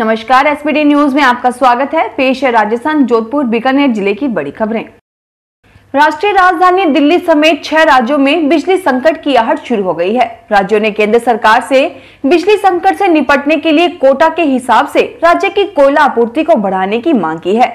नमस्कार SPD news में आपका स्वागत है। पेश है राजस्थान, जोधपुर, बीकानेर ज़िले की बड़ी खबरें। राष्ट्रीय राजधानी दिल्ली समेत छह राज्यों में बिजली संकट की आहट शुरू हो गई है। राज्यों ने केंद्र सरकार से बिजली संकट से निपटने के लिए कोटा के हिसाब से राज्य की कोयला आपूर्ति को बढ़ाने की मांग की है।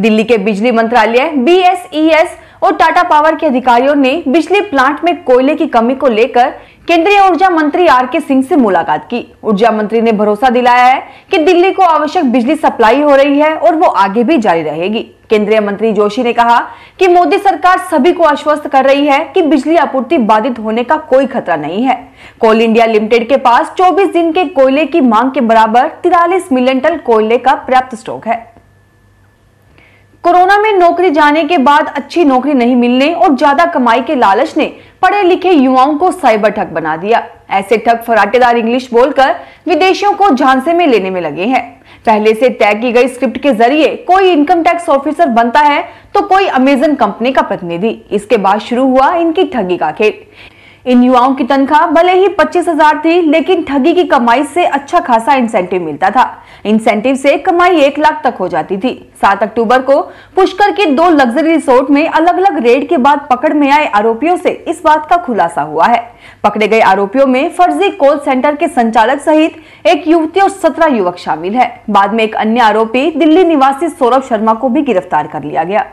दिल्ली के बिजली मंत्रालय बीएसईएस और टाटा पावर के अधिकारियों ने बिजली प्लांट में कोयले की कमी को लेकर केंद्रीय ऊर्जा मंत्री आर के सिंह से मुलाकात की। ऊर्जा मंत्री ने भरोसा दिलाया है कि दिल्ली को आवश्यक बिजली सप्लाई हो रही है और वो आगे भी जारी रहेगी। केंद्रीय मंत्री जोशी ने कहा कि मोदी सरकार सभी को आश्वस्त कर रही है कि बिजली आपूर्ति बाधित होने का कोई खतरा नहीं है। कोल इंडिया लिमिटेड के पास 24 दिन के कोयले की मांग के बराबर तिरालीस मिलियन टन कोयले का पर्याप्त स्टॉक है। कोरोना में नौकरी जाने के बाद अच्छी नौकरी नहीं मिलने और ज़्यादा कमाई के लालच ने पढ़े लिखे युवाओं को साइबर ठग बना दिया। ऐसे ठग फराटेदार इंग्लिश बोलकर विदेशियों को झांसे में लेने में लगे हैं। पहले से तय की गई स्क्रिप्ट के ज़रिए कोई इनकम टैक्स ऑफिसर बनता है तो कोई अमेजन कंपनी का प्रतिनिधि। इसके बाद शुरू हुआ इनकी ठगी का खेल। इन युवाओं की तनख्वाह भले ही पच्चीस हज़ार थी, लेकिन ठगी की कमाई से अच्छा खासा इंसेंटिव मिलता था। इंसेंटिव से कमाई एक लाख तक हो जाती थी। सात अक्टूबर को पुष्कर के दो लग्जरी रिसोर्ट में अलग अलग रेड के बाद पकड़ में आए आरोपियों से इस बात का खुलासा हुआ है। पकड़े गए आरोपियों में फर्जी कॉल सेंटर के संचालक सहित एक युवती और सत्रह युवक शामिल है। बाद में एक अन्य आरोपी, दिल्ली निवासी सौरभ शर्मा को भी गिरफ़्तार कर लिया गया।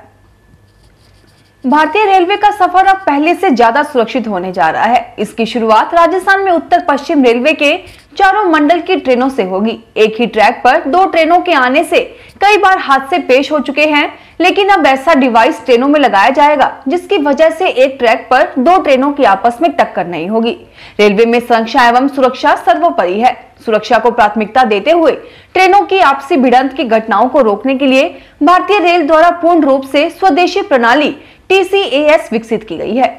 भारतीय रेलवे का सफ़र अब पहले से ज़्यादा सुरक्षित होने जा रहा है। इसकी शुरुआत राजस्थान में उत्तर पश्चिम रेलवे के चारों मंडल की ट्रेनों से होगी। एक ही ट्रैक पर दो ट्रेनों के आने से कई बार हादसे पेश हो चुके हैं, लेकिन अब ऐसा डिवाइस ट्रेनों में लगाया जाएगा, जिसकी वजह से एक ट्रैक पर दो ट्रेनों की आपस में टक्कर नहीं होगी। रेलवे में संरक्षा एवं सुरक्षा सर्वोपरि है। सुरक्षा को प्राथमिकता देते हुए ट्रेनों की आपसी भिड़ंत की घटनाओं को रोकने के लिए भारतीय रेल द्वारा पूर्ण रूप से स्वदेशी प्रणाली टीसीएएस विकसित की गई है।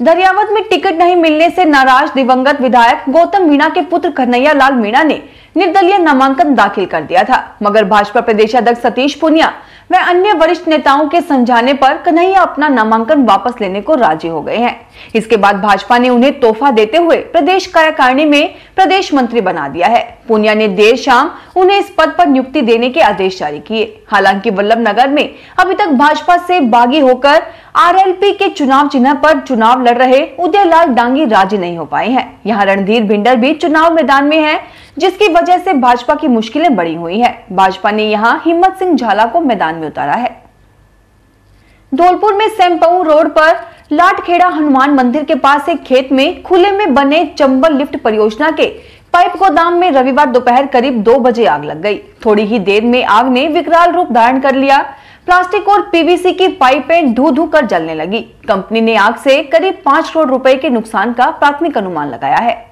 दरियावत में टिकट नहीं मिलने से नाराज़ दिवंगत विधायक गौतम मीणा के पुत्र कन्हैया लाल मीणा ने निर्दलीय नामांकन दाखिल कर दिया था। मगर भाजपा प्रदेश अध्यक्ष सतीश पुनिया व अन्य वरिष्ठ नेताओं के समझाने पर कन्हैया अपना नामांकन वापस लेने को राज़ी हो गए हैं। इसके बाद भाजपा ने उन्हें तोहफा देते हुए प्रदेश कार्यकारिणी में प्रदेश मंत्री बना दिया है। पुनिया ने देर शाम उन्हें इस पद पर नियुक्ति देने के आदेश जारी किए। हालाँकि वल्लभ नगर में अभी तक भाजपा से बागी होकर आरएलपी के चुनाव चिन्ह पर चुनाव लड़ रहे उदयलाल डांगी राज़ी नहीं हो पाए हैं। यहाँ रणधीर भिंडर भी चुनाव मैदान में है। जिसकी वजह से भाजपा की मुश्किलें बढ़ी हुई है। भाजपा ने यहाँ हिम्मत सिंह झाला को मैदान में उतारा है। धौलपुर में सेमपऊ रोड पर लाटखेड़ा हनुमान मंदिर के पास एक खेत में खुले में बने चंबल लिफ्ट परियोजना के पाइप गोदाम में रविवार दोपहर करीब दो बजे आग लग गई। थोड़ी ही देर में आग ने विकराल रूप धारण कर लिया। प्लास्टिक और पीवीसी की पाइपें धू धू कर जलने लगी। कंपनी ने आग से करीब पाँच करोड़ रुपए के नुकसान का प्राथमिक अनुमान लगाया है।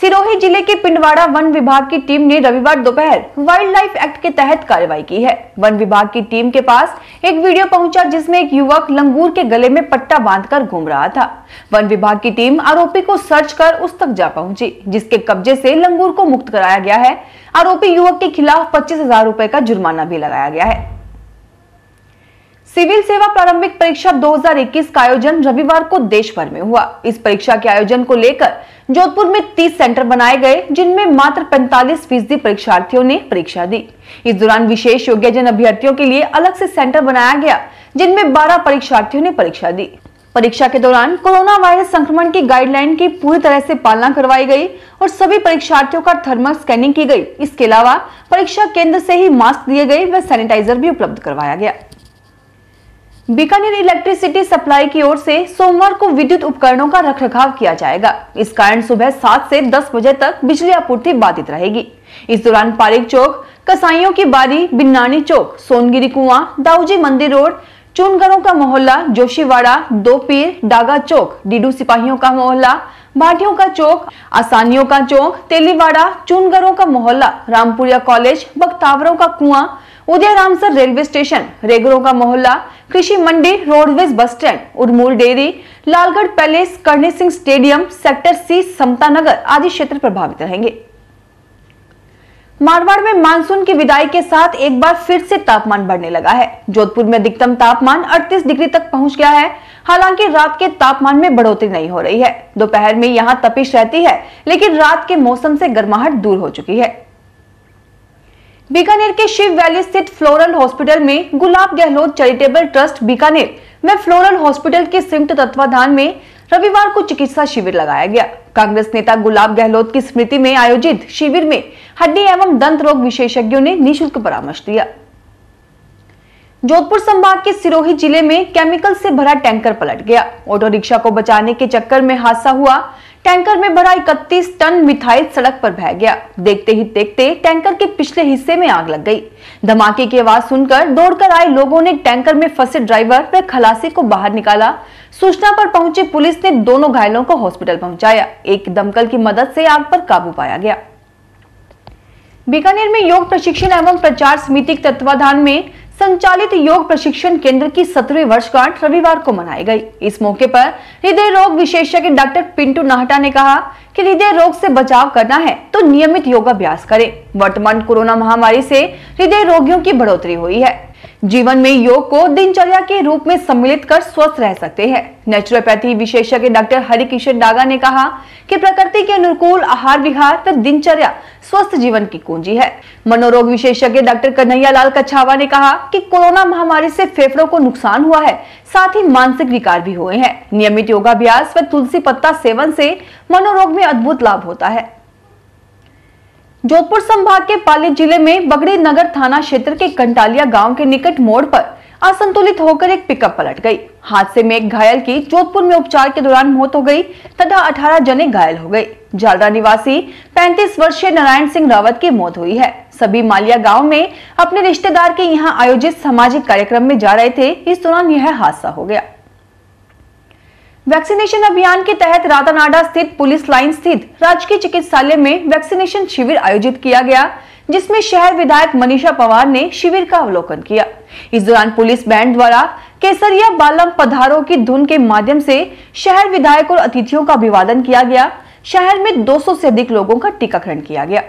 सिरोही ज़िले के पिंडवाड़ा वन विभाग की टीम ने रविवार दोपहर वाइल्ड लाइफ एक्ट के तहत कार्रवाई की है। वन विभाग की टीम के पास एक वीडियो पहुँचा जिसमें एक युवक लंगूर के गले में पट्टा बांधकर घूम रहा था। वन विभाग की टीम आरोपी को सर्च कर उस तक जा पहुँची, जिसके कब्जे से लंगूर को मुक्त कराया गया है। आरोपी युवक के खिलाफ पच्चीस हज़ार रूपए का जुर्माना भी लगाया गया है। सिविल सेवा प्रारंभिक परीक्षा 2021 का आयोजन रविवार को देश भर में हुआ। इस परीक्षा के आयोजन को लेकर जोधपुर में 30 सेंटर बनाए गए, जिनमें मात्र 45 फ़ीसदी परीक्षार्थियों ने परीक्षा दी। इस दौरान विशेष योग्यजन अभ्यर्थियों के लिए अलग से सेंटर बनाया गया, जिनमें 12 परीक्षार्थियों ने परीक्षा दी। परीक्षा के दौरान कोरोना वायरस संक्रमण की गाइडलाइन की पूरी तरह से पालना करवाई गई और सभी परीक्षार्थियों का थर्मल स्कैनिंग की गई। इसके अलावा परीक्षा केंद्र से ही मास्क दिए गए व सैनिटाइजर भी उपलब्ध करवाया गया। बीकानेर इलेक्ट्रिसिटी सप्लाई की ओर से सोमवार को विद्युत उपकरणों का रखरखाव किया जाएगा। इस कारण सुबह सात से दस बजे तक बिजली आपूर्ति बाधित रहेगी। इस दौरान पारिक चौक कसाईयों की बारी, बिन्नानी चौक, सोनगिरी कुआँ, दाऊजी मंदिर रोड चुनगरों का मोहल्ला, जोशीवाड़ा दो पीर डागा चौक, डीडू सिपाहियों का मोहल्ला, भाटियों का चौक, आसानियों का चौक, तेलीवाड़ा चुनगरों का मोहल्ला, रामपुरिया कॉलेज बख्तावरों का कुआँ उदय रामसर रेलवे स्टेशन, रेगरों का मोहल्ला कृषि मंडी, roadways bus stand, Urmul dairy, Lalgarh palace Karni Singh stadium, sector C, Samta Nagar आदि क्षेत्र प्रभावित रहेंगे। मारवाड़ में मानसून की विदाई के साथ एक बार फिर से तापमान बढ़ने लगा है। जोधपुर में अधिकतम तापमान 38 डिग्री तक पहुँच गया है। हालाँकि रात के तापमान में बढ़ोतरी नहीं हो रही है। दोपहर में यहाँ तपिश रहती है, लेकिन रात के मौसम से गर्माहट दूर हो चुकी है। बीकानेर के शिव वैली स्थित फ्लोरल हॉस्पिटल में गुलाब गहलोत चैरिटेबल ट्रस्ट बीकानेर व फ्लोरल हॉस्पिटल के संयुक्त तत्वाधान में रविवार को चिकित्सा शिविर लगाया गया। कांग्रेस नेता गुलाब गहलोत की स्मृति में आयोजित शिविर में हड्डी एवं दंत रोग विशेषज्ञों ने निःशुल्क परामर्श दिया। जोधपुर संभाग के सिरोही ज़िले में केमिकल से भरा टैंकर पलट गया। ऑटो रिक्शा को बचाने के चक्कर में हादसा हुआ। टैंकर में भरा 31 टन मिथाइल सड़क पर बह गया। देखते ही देखते टैंकर के पिछले हिस्से में आग लग गई। धमाके की आवाज़ सुनकर दौड़कर आए लोगों ने टैंकर में फंसे ड्राइवर व खलासी को बाहर निकाला। सूचना पर पहुँची पुलिस ने दोनों घायलों को हॉस्पिटल पहुँचाया। एक दमकल की मदद से आग पर काबू पाया गया। बीकानेर में योग प्रशिक्षण एवं प्रचार समिति के तत्वाधान में संचालित योग प्रशिक्षण केंद्र की सत्रहवीं वर्षगांठ रविवार को मनाई गई। इस मौके पर हृदय रोग विशेषज्ञ डॉक्टर पिंटू नाहटा ने कहा कि हृदय रोग से बचाव करना है तो नियमित योगाभ्यास करें। वर्तमान कोरोना महामारी से हृदय रोगियों की बढ़ोतरी हुई है। जीवन में योग को दिनचर्या के रूप में सम्मिलित कर स्वस्थ रह सकते हैं। नेचुरोपैथी विशेषज्ञ डॉक्टर हरिकिशन डागा ने कहा कि प्रकृति के अनुकूल आहार विहार व दिनचर्या स्वस्थ जीवन की कुंजी है। मनोरोग विशेषज्ञ डॉक्टर कन्हैया लाल कछावा ने कहा कि कोरोना महामारी से फेफड़ों को नुकसान हुआ है, साथ ही मानसिक विकार भी हुए हैं। नियमित योगाभ्यास व तुलसी पत्ता सेवन से मनोरोग में अद्भुत लाभ होता है। जोधपुर संभाग के पाली ज़िले में बगड़ी नगर थाना क्षेत्र के कंटालिया गाँव के निकट मोड़ पर असंतुलित होकर एक पिकअप पलट गई। हादसे में एक घायल की जोधपुर में उपचार के दौरान मौत हो गई तथा 18 जने घायल हो गए। जालरा निवासी 35 वर्षीय नारायण सिंह रावत की मौत हुई है। सभी मालिया गाँव में अपने रिश्तेदार के यहाँ आयोजित सामाजिक कार्यक्रम में जा रहे थे। इस दौरान यह हादसा हो गया। वैक्सीनेशन अभियान के तहत रातानाडा स्थित पुलिस लाइन स्थित राजकीय चिकित्सालय में वैक्सीनेशन शिविर आयोजित किया गया, जिसमें शहर विधायक मनीषा पवार ने शिविर का अवलोकन किया। इस दौरान पुलिस बैंड द्वारा केसरिया बालम पधारों की धुन के माध्यम से शहर विधायक और अतिथियों का अभिवादन किया गया। शहर में 200 से अधिक लोगों का टीकाकरण किया गया।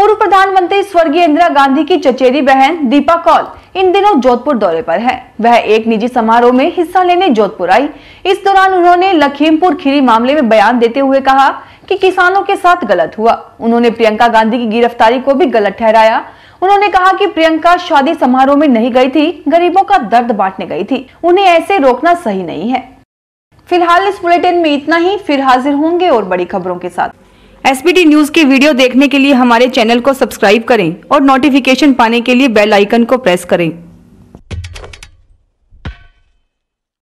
पूर्व प्रधानमंत्री स्वर्गीय इंदिरा गांधी की चचेरी बहन दीपा कौल इन दिनों जोधपुर दौरे पर है। वह एक निजी समारोह में हिस्सा लेने जोधपुर आई। इस दौरान उन्होंने लखीमपुर खीरी मामले में बयान देते हुए कहा कि किसानों के साथ गलत हुआ। उन्होंने प्रियंका गांधी की गिरफ्तारी को भी गलत ठहराया। उन्होंने कहा कि प्रियंका शादी समारोह में नहीं गई थी, गरीबों का दर्द बांटने गई थी। उन्हें ऐसे रोकना सही नहीं है। फ़िलहाल इस बुलेटिन में इतना ही। फिर हाजिर होंगे और बड़ी खबरों के साथ। एसबीटी न्यूज़ के वीडियो देखने के लिए हमारे चैनल को सब्सक्राइब करें और नोटिफिकेशन पाने के लिए बेल आइकन को प्रेस करें।